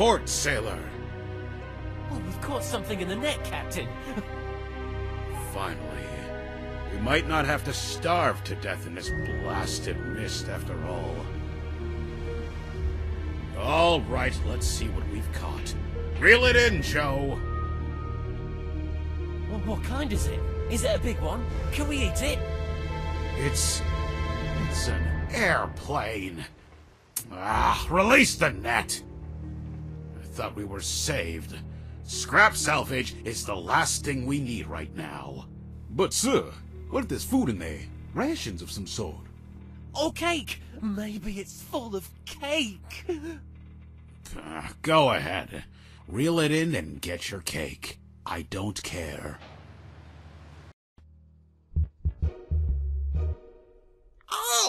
Report, sailor. Oh, we've caught something in the net, Captain. Finally. We might not have to starve to death in this blasted mist after all. All right, let's see what we've caught. Reel it in, Joe. Well, what kind is it? Is it a big one? Can we eat it? It's... it's an airplane. Ah, release the net! I thought we were saved. Scrap salvage is the last thing we need right now. But, sir, what if there's food in there? Rations of some sort. Or cake? Maybe it's full of cake. Ah, go ahead. Reel it in and get your cake. I don't care.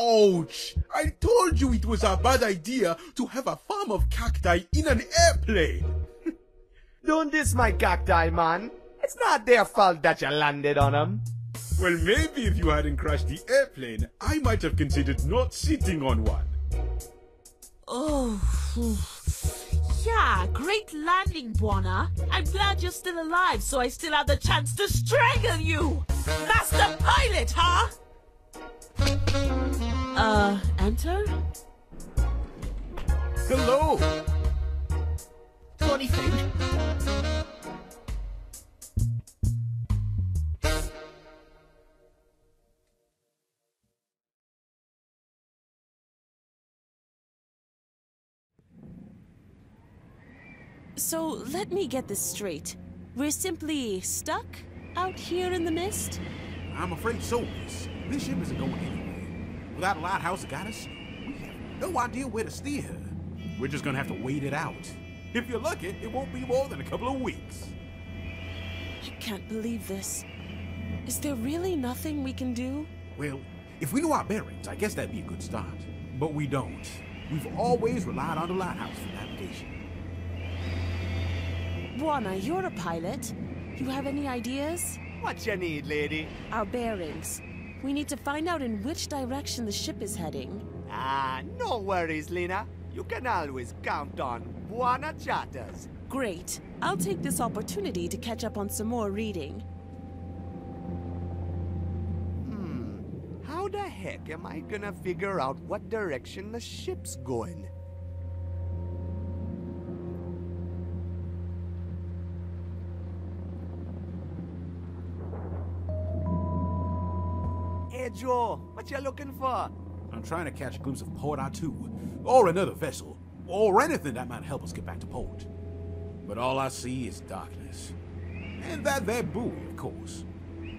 Ouch! I told you it was a bad idea to have a farm of cacti in an airplane! Don't diss my cacti, man. It's not their fault that you landed on them. Well, maybe if you hadn't crashed the airplane, I might have considered not sitting on one. Oh, yeah, great landing, Bwana. I'm glad you're still alive, so I still have the chance to strangle you! Master pilot, huh? Uh, enter? Hello! Any food? So, let me get this straight. We're simply stuck out here in the mist? I'm afraid so, miss. This ship isn't going anywhere. Without a lighthouse to guide us, we have no idea where to steer. We're just gonna have to wait it out. If you're lucky, it won't be more than a couple of weeks. I can't believe this. Is there really nothing we can do? Well, if we knew our bearings, I guess that'd be a good start. But we don't. We've always relied on the lighthouse for navigation. Bwana, you're a pilot. You have any ideas? What you need, lady? Our bearings. We need to find out in which direction the ship is heading. Ah, no worries, Lina. You can always count on Bwana Chatters. Great. I'll take this opportunity to catch up on some more reading. Hmm. How the heck am I gonna figure out what direction the ship's going? Joe, what you looking for? I'm trying to catch a glimpse of Port R2, or another vessel, or anything that might help us get back to port. But all I see is darkness. And that there buoy, of course.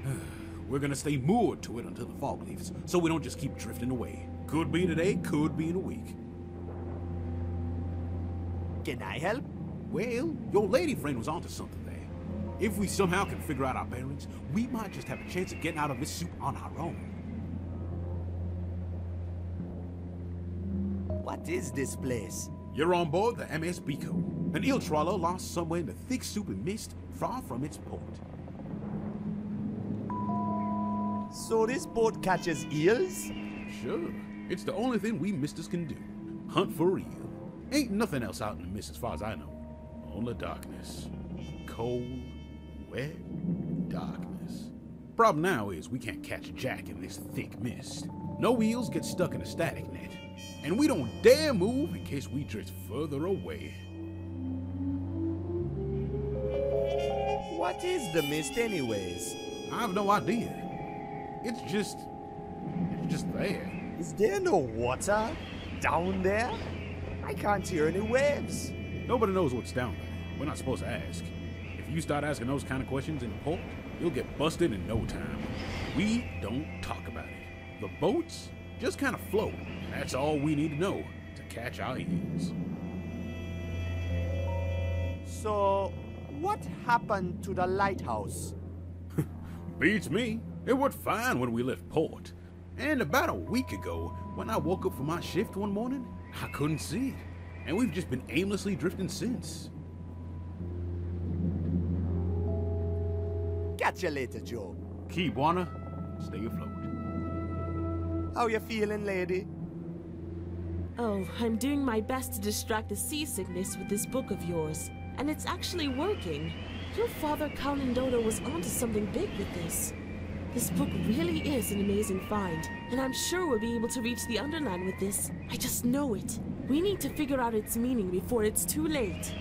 We're gonna stay moored to it until the fog lifts, so we don't just keep drifting away. Could be today, could be in a week. Can I help? Well, your lady friend was onto something there. If we somehow can figure out our bearings, we might just have a chance of getting out of this soup on our own. What is this place? You're on board the MS Beco, an eel trawler lost somewhere in the thick soup and mist, far from its port. So this boat catches eels? Sure, it's the only thing we misters can do. Hunt for eel. Ain't nothing else out in the mist as far as I know. Only darkness. Cold, wet darkness. Problem now is we can't catch Jack in this thick mist. No eels get stuck in a static net. And we don't dare move in case we drift further away. What is the mist anyways? I have no idea. It's just. It's just there. Is there no water down there? I can't hear any waves. Nobody knows what's down there. We're not supposed to ask. If you start asking those kind of questions in the port, you'll get busted in no time. We don't talk about it. The boats just kind of float. That's all we need to know to catch our eels. So, what happened to the lighthouse? Beats me. It worked fine when we left port. And about a week ago, when I woke up for my shift one morning, I couldn't see it. And we've just been aimlessly drifting since. Catch you later, Joe. Keep wanna stay afloat. How you feeling, lady? Oh, I'm doing my best to distract the seasickness with this book of yours. And it's actually working. Your father, Kaonandodo, was onto something big with this. This book really is an amazing find, and I'm sure we'll be able to reach the Underland with this. I just know it. We need to figure out its meaning before it's too late.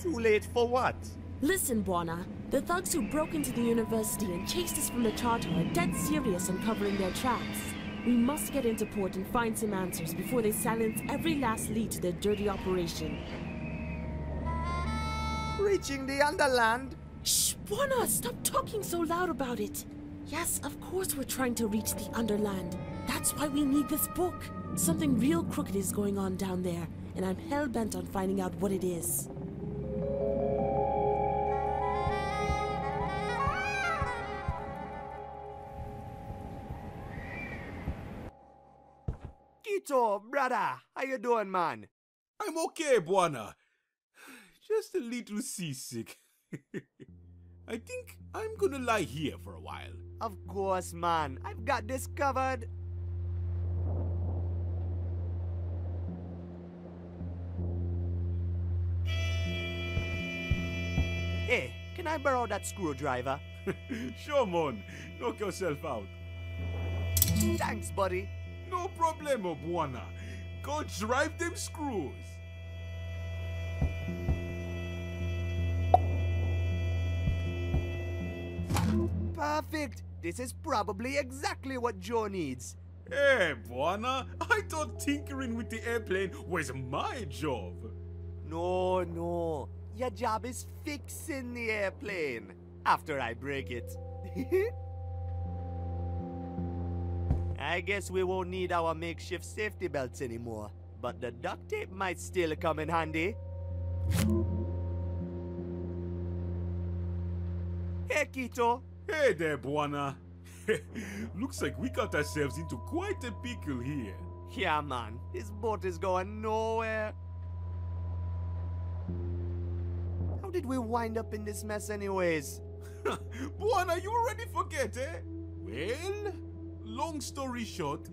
Too late for what? Listen, Bwana. The thugs who broke into the university and chased us from the charter are dead serious on covering their tracks. We must get into port and find some answers before they silence every last lead to their dirty operation. Reaching the Underland? Shh, Bwana, stop talking so loud about it. Yes, of course we're trying to reach the Underland. That's why we need this book. Something real crooked is going on down there, and I'm hell bent on finding out what it is. Kito, brother, how you doing, man? I'm okay, Bwana. Just a little seasick. I think I'm gonna lie here for a while. Of course, man. I've got this covered. Hey, can I borrow that screwdriver? sure, man. Knock yourself out. Thanks, buddy. No problem, Bwana. Go drive them screws. Perfect. This is probably exactly what Joe needs. Eh, hey, Bwana. I thought tinkering with the airplane was my job. No, no. Your job is fixing the airplane after I break it. I guess we won't need our makeshift safety belts anymore, but the duct tape might still come in handy. Hey, Kito. Hey there, Bwana. Looks like we got ourselves into quite a pickle here. Yeah, man. This boat is going nowhere. How did we wind up in this mess anyways? Bwana, you already forget, eh? Well, long story short,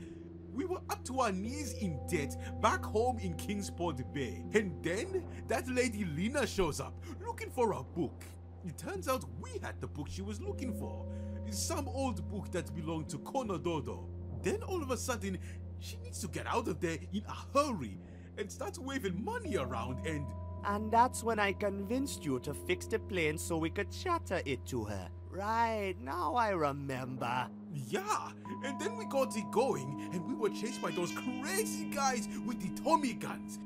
we were up to our knees in debt back home in Kingsport Bay. And then that lady Lina shows up looking for a book. It turns out we had the book she was looking for. Some old book that belonged to Kaonandodo. Then all of a sudden, she needs to get out of there in a hurry and starts waving money around and And that's when I convinced you to fix the plane so we could chatter it to her. Right, now I remember. Yeah, and then we got it going, and we were chased by those crazy guys with the Tommy guns.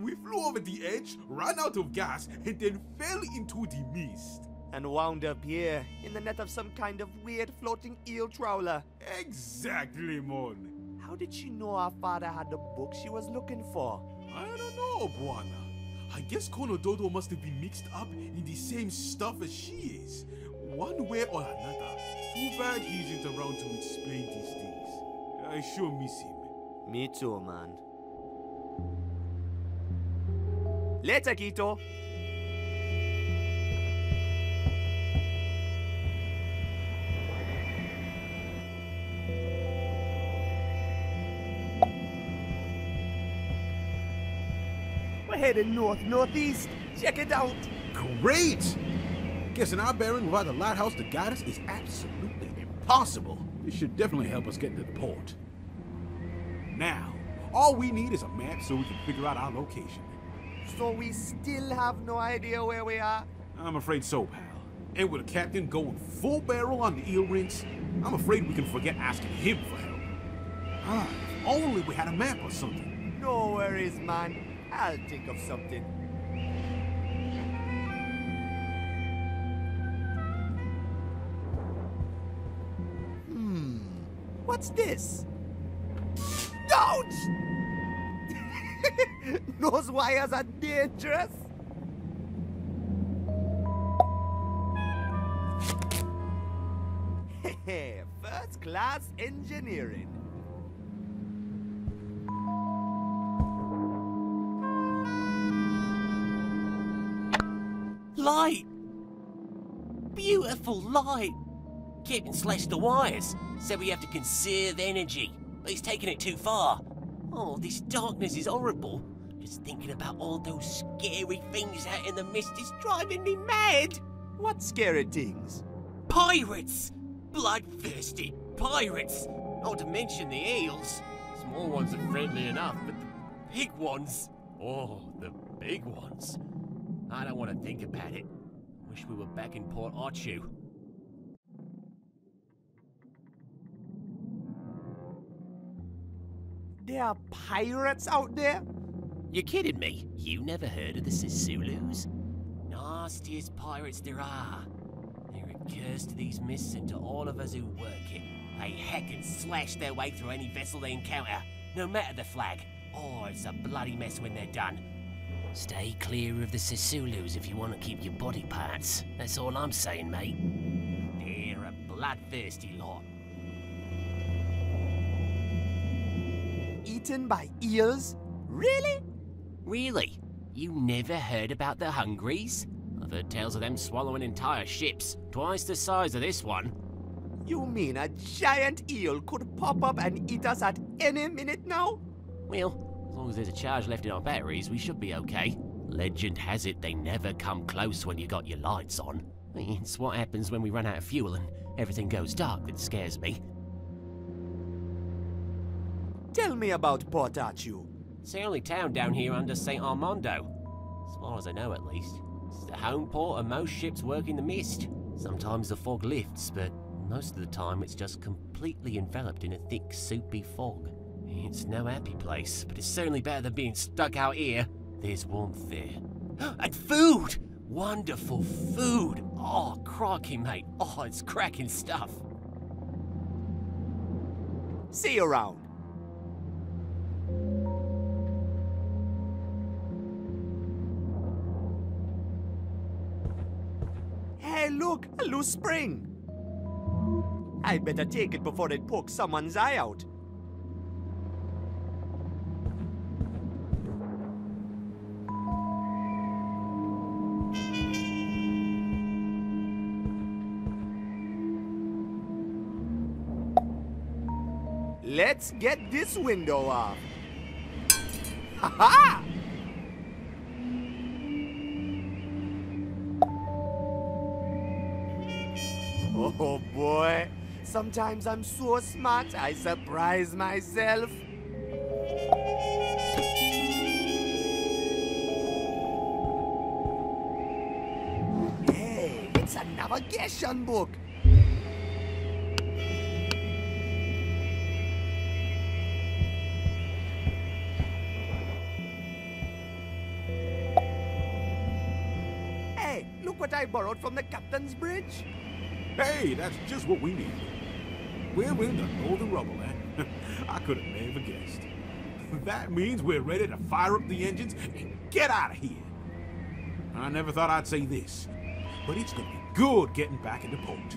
We flew over the edge, ran out of gas, and then fell into the mist. And wound up here in the net of some kind of weird floating eel trawler. Exactly, Mon. How did she know our father had the book she was looking for? I don't know, Bwana. I guess Kaonandodo must have been mixed up in the same stuff as she is, one way or another. Too bad he isn't around to explain these things. I sure miss him. Me too, man. Later, Kito. Heading north northeast. Check it out. Great! Guessing our bearing without the lighthouse to guide us is absolutely impossible. This should definitely help us get to the port. Now, all we need is a map so we can figure out our location. So we still have no idea where we are. I'm afraid so, pal. And with the captain going full barrel on the eel rinse, I'm afraid we can forget asking him for help. Ah, if only we had a map or something. No worries, man. I'll think of something. Hmm. What's this? Don't! Those wires are dangerous. First class engineering. Beautiful light! came and slashed the wires. Said we have to conserve energy. But he's taking it too far. Oh, this darkness is horrible. Just thinking about all those scary things out in the mist is driving me mad. What scary things? Pirates! Bloodthirsty pirates! Not to mention the eels. Small ones are friendly enough, but the big ones. Oh, the big ones. I don't want to think about it. Wish we were back in Port Archu. There are pirates out there? You're kidding me? You never heard of the Sisulus? Nastiest pirates there are. They're a curse to these mists and to all of us who work it. They hack and slash their way through any vessel they encounter, no matter the flag. Oh, it's a bloody mess when they're done. Stay clear of the Sisulus if you want to keep your body parts. That's all I'm saying, mate. They're a bloodthirsty lot. Eaten by eels? Really? Really? You never heard about the Hungries? I've heard tales of them swallowing entire ships, twice the size of this one. You mean a giant eel could pop up and eat us at any minute now? Well, as long as there's a charge left in our batteries, we should be okay. Legend has it they never come close when you got your lights on. It's what happens when we run out of fuel and everything goes dark that scares me. Tell me about Port Archu. It's the only town down here under St. Armando. As far as I know, at least. It's the home port of most ships working the mist. Sometimes the fog lifts, but most of the time it's just completely enveloped in a thick, soupy fog. It's no happy place, but it's certainly better than being stuck out here. There's warmth there. And food! Wonderful food! Oh, crikey, mate. Oh, it's cracking stuff. See you around. Hey, look, a loose spring. I'd better take it before it pokes someone's eye out. Let's get this window off. Ha ha! Oh boy, sometimes I'm so smart I surprise myself. Hey, it's a navigation book. What I borrowed from the captain's bridge. Hey, that's just what we need. We're in the Northern Rubble, eh? I could have never guessed. That means we're ready to fire up the engines and get out of here. I never thought I'd say this, but it's gonna be good getting back into port.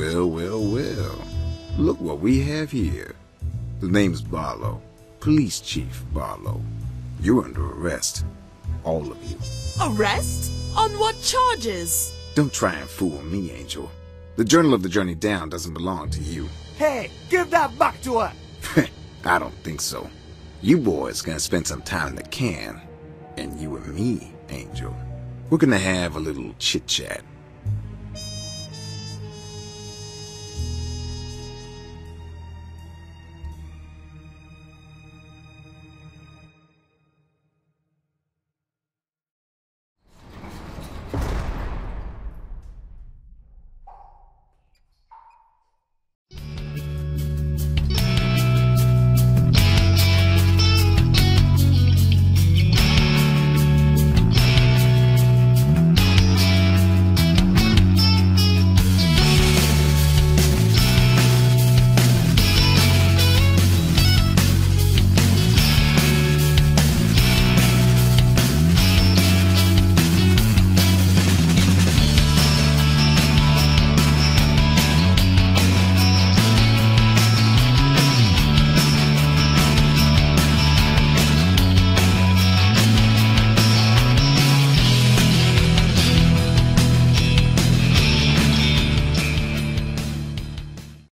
Well, well, well. Look what we have here. The name's Barlow. Police Chief Barlow. You're under arrest. All of you. Arrest? On what charges? Don't try and fool me, Angel. The Journal of the Journey Down doesn't belong to you. Hey, give that back to her! I don't think so. You boys gonna spend some time in the can. And you and me, Angel. We're gonna have a little chit-chat.